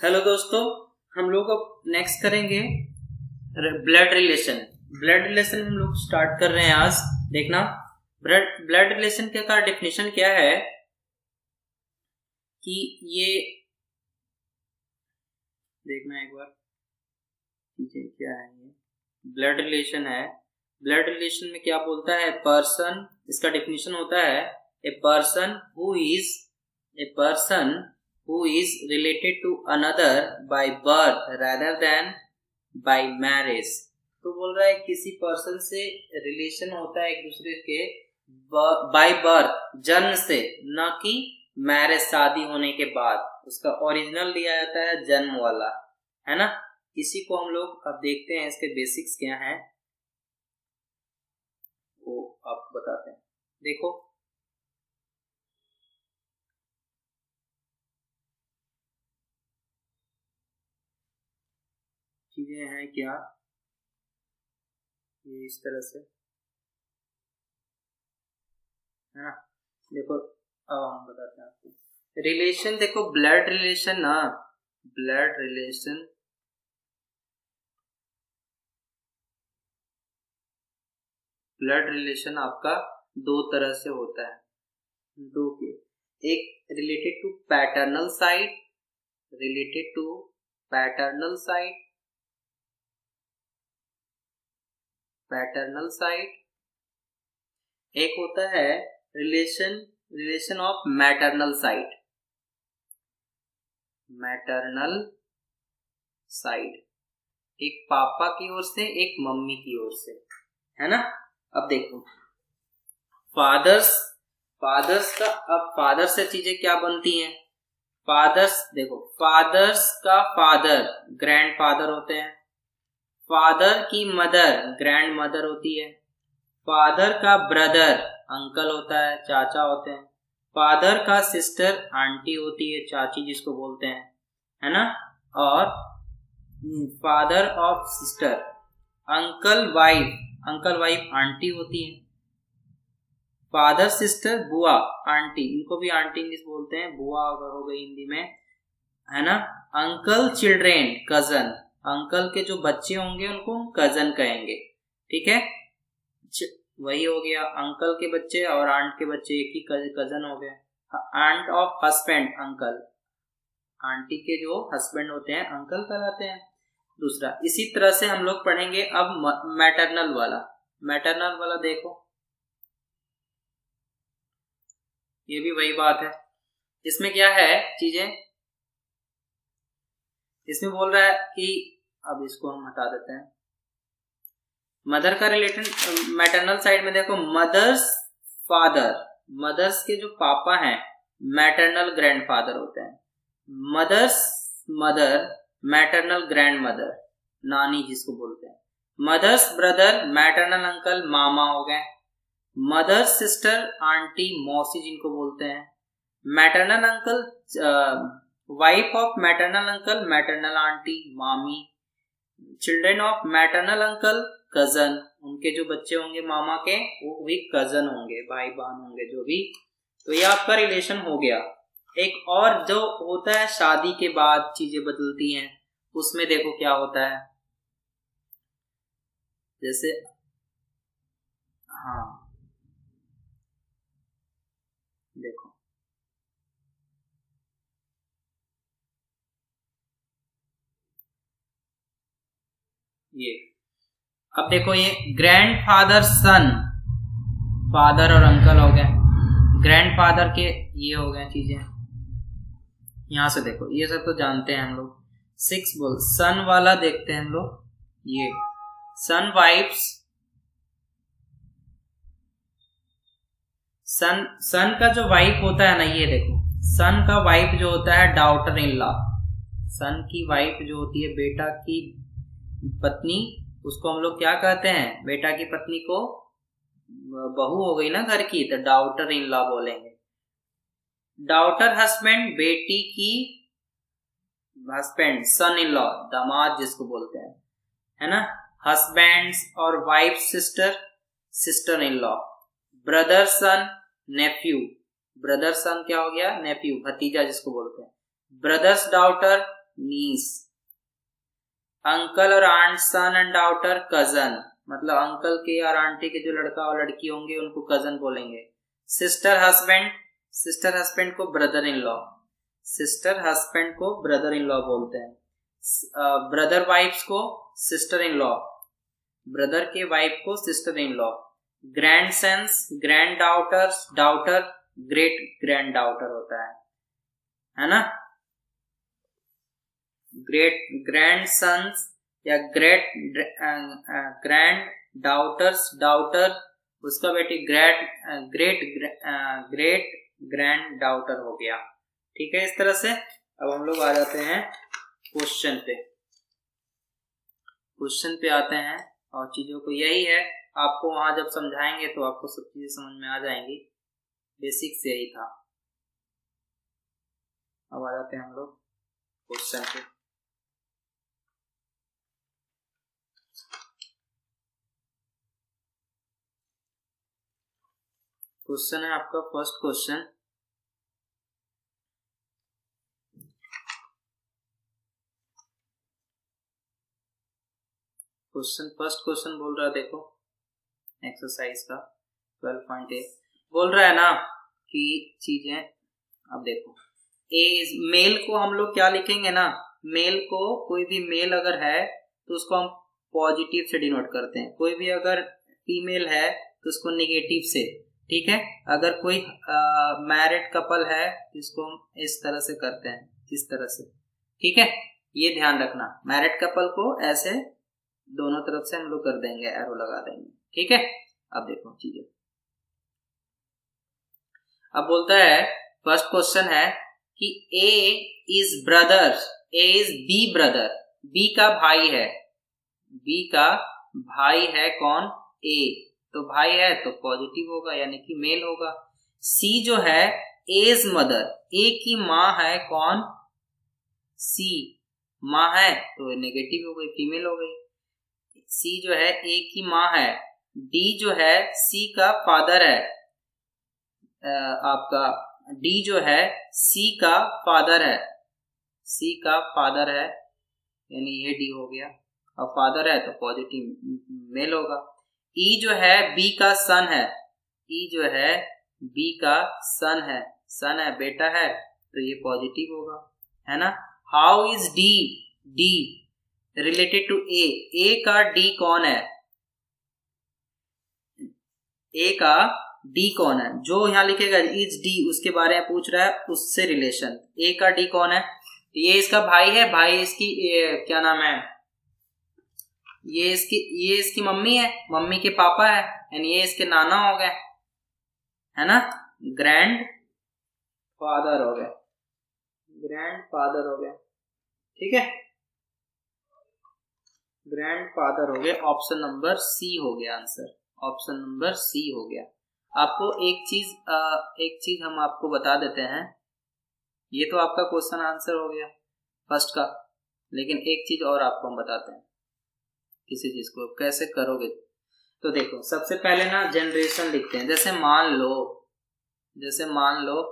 Hello दोस्तों, हम लोग अब नेक्स्ट करेंगे ब्लड रिलेशन ब्लड रिलेशन हम लोग स्टार्ट कर रहे हैं आज, देखना। ब्लड रिलेशन का डेफिनेशन क्या है? कि ये, देखना एक बार। ठीक क्या है ये? ब्लड रिलेशन है। ब्लड रिलेशन में क्या बोलता है? पर्सन इसका डेफिनेशन होता है a person who is a person who is related to another by birth rather than by marriage. तो बोल रहा है किसी पर्सन से रिलेशन होता है एक दूसरे के बाय बर्थ जन्म से, न कि मैरिज शादी होने के बाद। उसका ओरिजिनल लिया जाता है जन्म वाला, है ना? इसी को हम लोग अब देखते हैं, इसके बेसिक्स क्या हैं। वो आप बताते हैं। देखो चीज़ें हैं क्या? ये इस तरह से। है ना? देखो, अब हम बताते हैं आपको। रिलेशन देखो ब्लड रिलेशन ना। ब्लड रिलेशन ब्लड रिलेशन आपका दो तरह से होता है। दो के। एक related to paternal side related to paternal side paternal side एक होता है relation relation of maternal side maternal side एक पापा की ओर से, एक मम्मी की ओर से, है ना? अब देखो। फादर्स फादर्स का, अब फादर से चीज़ें क्या बनती हैं? फादर्स देखो फादर्स का फादर ग्रैंड फादर होते हैं। फादर की मदर ग्रैंड मदर होती है। फादर का ब्रदर अंकल होता है, चाचा होते हैं। फादर का सिस्टर आंटी होती है, चाची जिसको बोलते हैं, है ना? और father of sister uncle wife uncle wife aunty होती है। फादर सिस्टर बुआ आंटी इनको भी आंटी इंग्लिश बोलते हैं। बुआ अगर हो गई हिंदी में, है ना? अंकल चिल्ड्रेन कज़न अंकल के जो बच्चे होंगे उनको हम कज़न कहेंगे। ठीक है? वही हो गया। अंकल के बच्चे और आंट के बच्चे एक ही कज़न हो गए। Aunt of husband uncle aunty के जो हस्बैंड होते हैं अंकल कहलाते हैं। दूसरा, इसी तरह से हम लोग पढ़ेंगे अब मैटरनल वाला। मैटरनल वाला देखो। ये भी वही बात है। इसमें क्या है चीज़ें? इसमें बोल रहा है कि अब इसको हम हटा देते हैं। मदर का रिलेटेड मैटरनल साइड में देखो मदर्स फादर मदर्स के जो पापा हैं मैटरनल ग्रैंड फादर होते हैं। Mother's mother maternal grandmother नानी जिसको बोलते हैं। मदर्स ब्रदर मैटरनल अंकल मामा हो गए। मदर्स सिस्टर आंटी मौसी जिनको बोलते हैं। Maternal uncle wife of maternal uncle maternal aunty मामी children of maternal uncle cousin उनके जो बच्चे होंगे मामा के, वो भी कज़न होंगे भाई बहन होंगे जो भी। तो ये आपका रिलेशन हो गया। एक और जो होता है, शादी के बाद चीज़ें बदलती हैं, उसमें देखो क्या होता है। जैसे हाँ देखो ये। अब देखो ये ग्रैंड फादर सन फादर और अंकल हो गए। ग्रैंड फादर के ये हो गए चीज़ें। यहाँ से देखो, ये सब तो जानते हैं हम लोग। सिक्स बोल सन वाला देखते हैं हम लोग। ये सन वाइफ्स सन सन का जो वाइफ होता है ना, ये देखो। सन का वाइफ जो होता है डाउटर इन लॉ सन की वाइफ जो होती है, बेटा की पत्नी, उसको हम लोग क्या कहते हैं? बेटा की पत्नी को, बहू हो गई ना घर की तो डाउटर इन लॉ बोलेंगे। डाउटर हस्बैंड बेटी की हस्बैंड सन इन लॉ दामाद जिसको बोलते हैं। है ना? हस्बैंड और wife sister sister in law brother son nephew brother son क्या हो गया? नेफ्यू भतीजा जिसको बोलते हैं। ब्रदर्स डाउटर नीस अंकल और aunt son and daughter cousin मतलब अंकल के और आंटी के जो लड़का और लड़की होंगे, उनको कज़न बोलेंगे। सिस्टर हस्बैंड सिस्टर हस्बैंड को brother in law sister husband को ब्रदर इन लॉ बोलते हैं। ब्रदर वाइफ को सिस्टर इन लॉ ब्रदर के वाइफ को sister in law grandsons granddaughters daughter great granddaughter होता है। है ना? ग्रेट ग्रैंड सन्स या ग्रेट ग्रैंड डाउटर्स डाउटर उसका बेटी great great great granddaughter हो गया। ठीक है, इस तरह से अब हम लोग आ जाते हैं क्वेश्चन पे। क्वेश्चन पे आते हैं और चीज़ों को यही है, आपको वहाँ जब समझाएँगे तो आपको सब चीज़ें समझ में आ जाएँगी। बेसिक से यही था। अब आ जाते हैं हम लोग क्वेश्चन पे। क्वेश्चन है आपका, first question. Question, first question बोल रहा है, देखो एक्सरसाइज का ट्वेल्व पॉइंट ए बोल रहा है ना कि चीज़ें, अब देखो ए मेल को हम लोग क्या लिखेंगे ना? मेल को कोई भी मेल अगर है तो उसको हम पॉजिटिव से डिनोट करते हैं। कोई भी अगर फीमेल है तो उसको निगेटिव से। ठीक है? अगर कोई मैरिड कपल है, इसको हम इस तरह से करते हैं, इस तरह से। ठीक है? ये ध्यान रखना। मैरिड कपल को ऐसे दोनों तरफ़ से हम लोग कर देंगे एरो लगा देंगे। ठीक है? अब देखो चीज़ें अब बोलता है फ़र्स्ट क्वेश्चन है कि A is brother A is B brother B का भाई है। बी का भाई है कौन? ए तो भाई है तो पॉजिटिव होगा, यानी कि मेल होगा। सी जो है एज मदर ए की माँ है कौन? सी माँ है तो नेगेटिव हो गई फीमेल हो गई। सी जो है ए की माँ है। डी जो है सी का फादर है। आपका डी जो है सी का फादर है। सी का फादर है, यानी ये डी हो गया। और फादर है तो पॉजिटिव मेल होगा। ई e जो है बी का सन है। ई e जो है बी का सन है। सन है बेटा है तो ये पॉजिटिव होगा है ना? How is D D related to A A का डी कौन है? ए का डी कौन है? जो यहाँ लिखेगा इज़ डी उसके बारे में पूछ रहा है उससे रिलेशन ए का डी कौन है? ये इसका भाई है भाई इसकी ए, क्या नाम है? ये इसकी ये इसकी मम्मी है, मम्मी के पापा है एंड ये इसके नाना हो गए, है ना? ग्रैंड फादर हो गए। ग्रैंड फादर हो गए। ठीक है? ग्रैंड फादर हो गए। ऑप्शन नंबर सी हो गया आंसर ऑप्शन नंबर सी हो गया। आपको एक चीज़ एक चीज़ हम आपको बता देते हैं। ये तो आपका क्वेश्चन आंसर हो गया फ़र्स्ट का। लेकिन एक चीज़ और आपको हम बताते हैं। किसी चीज़ को, कैसे करोगे? तो देखो, सबसे पहले ना जनरेशन लिखते हैं। जैसे मान लो, जैसे मान लो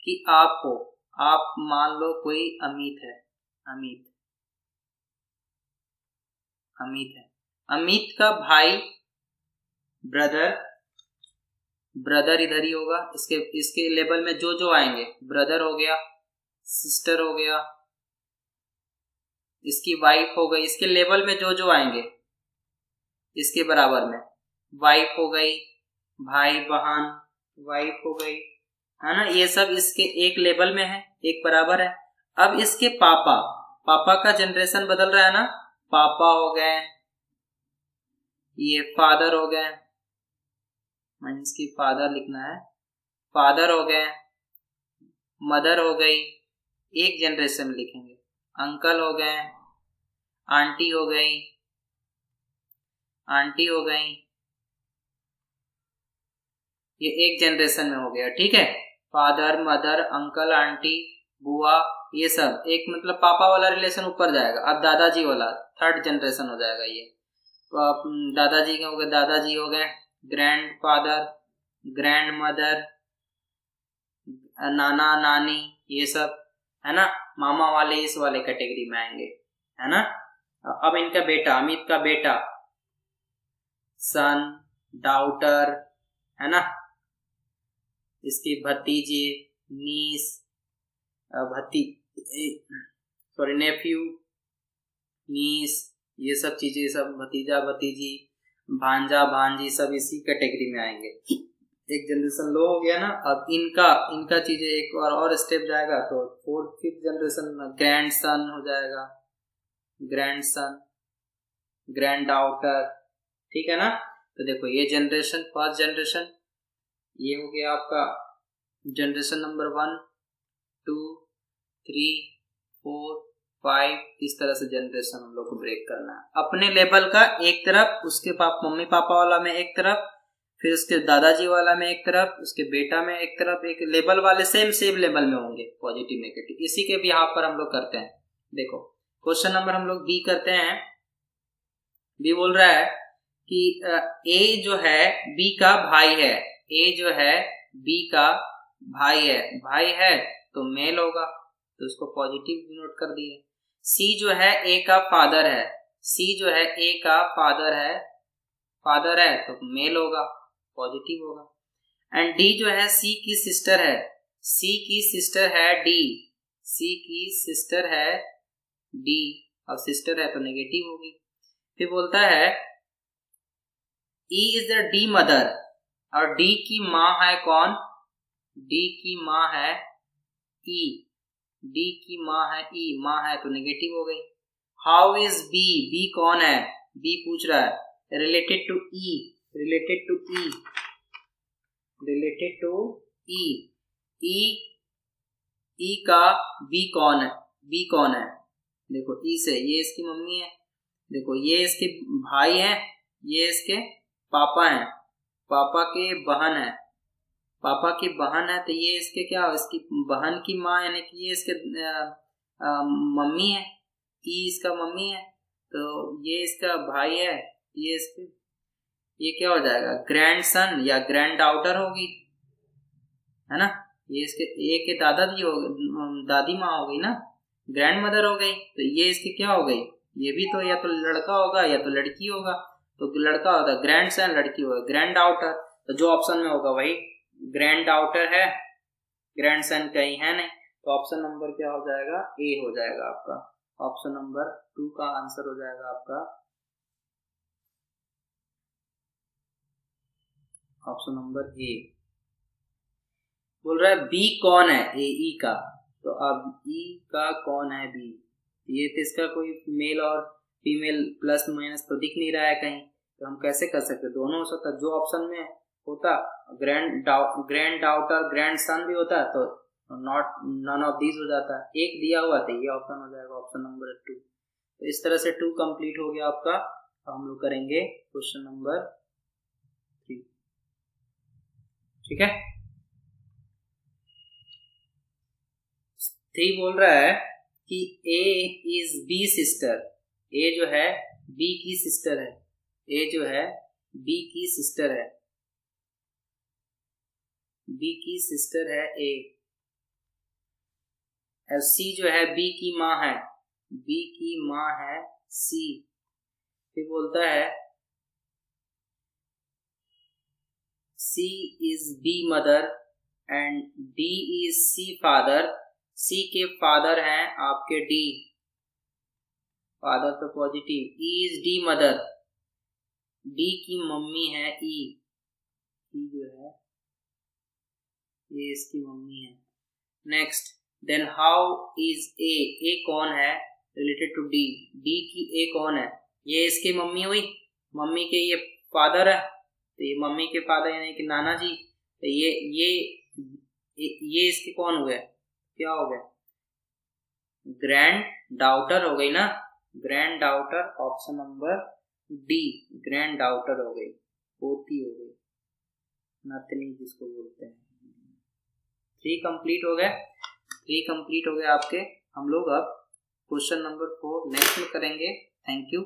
कि आपको, आप मान लो कोई अमित है, अमित अमित है। अमित का भाई ब्रदर ब्रदर इधर ही होगा। इसके इसके लेवल में जो जो आएँगे ब्रदर हो गया सिस्टर हो गया, इसकी वाइफ हो गई, इसके लेवल में जो जो आएँगे इसके बराबर में? वाइफ हो गई, भाई, बहन वाइफ हो गई। है ना? ये सब इसके एक लेवल में है, एक बराबर है। अब इसके पापा पापा का जनरेशन बदल रहा है ना? पापा हो गए, ये फादर हो गए। मीन्स की फादर लिखना है। फादर हो गए मदर हो गई, एक जनरेशन लिखेंगे। अंकल हो गए आंटी हो गई आंटी हो गई। ये एक जनरेशन में हो गया, ठीक है? फादर मदर अंकल आंटी बुआ, ये सब। एक मतलब पापा वाला रिलेशन ऊपर जाएगा, अब दादाजी वाला थर्ड जनरेशन हो जाएगा ये। तो दादाजी के हो गए, दादाजी हो गए ग्रैंड फादर ग्रैंड मदर नाना, नानी, ये सब, है ना? मामा वाले इस वाले कैटेगरी में आएँगे, है ना? अब इनका बेटा, अमित का बेटा सन डाउटर है ना? इसकी भतीजे नीस भती सॉरी नेफ्यू नीस ये सब चीज़ें सब भतीजा भतीजी भांजा भांजी सब इसी कैटेगरी में आएँगे। एक जनरेशन लो हो गया ना अब इनका इनका चीज़ें एक और, और स्टेप जाएगा तो fourth fifth generation grandson हो जाएगा ग्रैंड सन ग्रैंड आउटर ठीक है ना? तो देखो, ये जनरेशन फ़र्स्ट जनरेशन ये हो गया आपका generation number one two three four five इस तरह से जनरेशन हम लोग को ब्रेक करना है। अपने लेवल का एक तरफ़, उसके पाप, मम्मी पापा वाला में एक तरफ़, फिर उसके दादाजी वाला में एक तरफ़, उसके बेटा में एक तरफ़, एक लेवल वाले सेम सेम लेवल में होंगे पॉजिटिव नेगेटिव इसी के भी यहाँ पर हम लोग करते हैं। देखो क्वेश्चन नंबर हम लोग बी करते हैं। बी बोल रहा है कि ए जो है बी का भाई है। ए जो है बी का भाई है। भाई है तो मेल होगा तो उसको पॉजिटिव नोट कर दिए। सी जो है ए का फादर है। सी जो है ए का फादर है फादर है तो मेल होगा पॉजिटिव होगा। एंड डी जो है सी की सिस्टर है। सी की सिस्टर है डी सी की सिस्टर है डी और सिस्टर है तो नेगेटिव होगी। फिर बोलता है E is the D mother और डी की माँ है कौन? डी की माँ है ई e. डी की माँ है ई e, माँ है तो नेगेटिव हो गई। हाउ इज़ बी बी कौन है? बी पूछ रहा है। Related to E related to E related to E E E का बी कौन है? बी कौन है? देखो ई e से ये इसकी मम्मी है। देखो ये इसके भाई हैं। ये इसके पापा हैं। पापा के बहन है। पापा की बहन है तो ये इसके क्या, इसकी बहन की माँ यानी कि ये इसके मम्मी है? ई इसका मम्मी है? तो ये इसका भाई है? ये इसके, ये क्या हो जाएगा? ग्रैंड सन या ग्रैंड डाउटर होगी? है ना? ये इसके, ये के दादा दादाजी हो दादी माँ हो गई ना? ग्रैंड मदर हो गई। तो ये इसकी क्या हो गई? ये भी तो या तो लड़का होगा या तो लड़की होगा। तो लड़का होता है ग्रैंड सन लड़की होगा ग्रैंड डाउटर तो जो ऑप्शन में होगा वही ग्रैंड आउटर है ग्रैंड सन कहीं है नहीं तो ऑप्शन नंबर क्या हो जाएगा? ए हो जाएगा आपका। ऑप्शन नंबर टू का आंसर हो जाएगा आपका। ऑप्शन नंबर ए बोल रहा है बी कौन है? ए ई का। तो अब ई e का कौन है बी ये तो इसका कोई मेल और फीमेल प्लस माइनस तो दिख नहीं रहा है कहीं तो हम कैसे कर सकते दोनों हो सकता जो ऑप्शन में होता grand granddaughter grandson भी होता तो नॉट नन ऑफ़ दीज हो जाता। एक दिया हुआ था, ये ऑप्शन हो जाएगा ऑप्शन नंबर टू तो इस तरह से टू कंप्लीट हो गया आपका। तो हम लोग करेंगे क्वेश्चन नंबर थ्री ठीक है? थ्री बोल रहा है कि A is B sister A जो है बी की सिस्टर है। ए जो है बी की सिस्टर है। बी की सिस्टर है ए सी जो है बी की माँ है। बी की माँ है सी फिर बोलता है C is B mother and D is C father C के फादर हैं आपके डी फादर तो positive E is D mother D की मम्मी है ई e. जो है ये इसकी मम्मी है। Next then how is A A कौन है? रिलेटेड टू डी डी की ए कौन है? ये इसकी मम्मी हुई। मम्मी के ये फादर है। तो ये मम्मी के फादर यानी कि नाना जी तो ये ये ये इसके कौन हुए क्या हो गया ग्रैंड डाउटर हो गई ना? Granddaughter option number D granddaughter हो गई, पोती हो गई नतनी जिसको बोलते हैं। थ्री कंप्लीट हो गए थ्री कंप्लीट हो गए आपके। हम लोग अब क्वेश्चन नंबर फोर नेक्स्ट में करेंगे। Thank you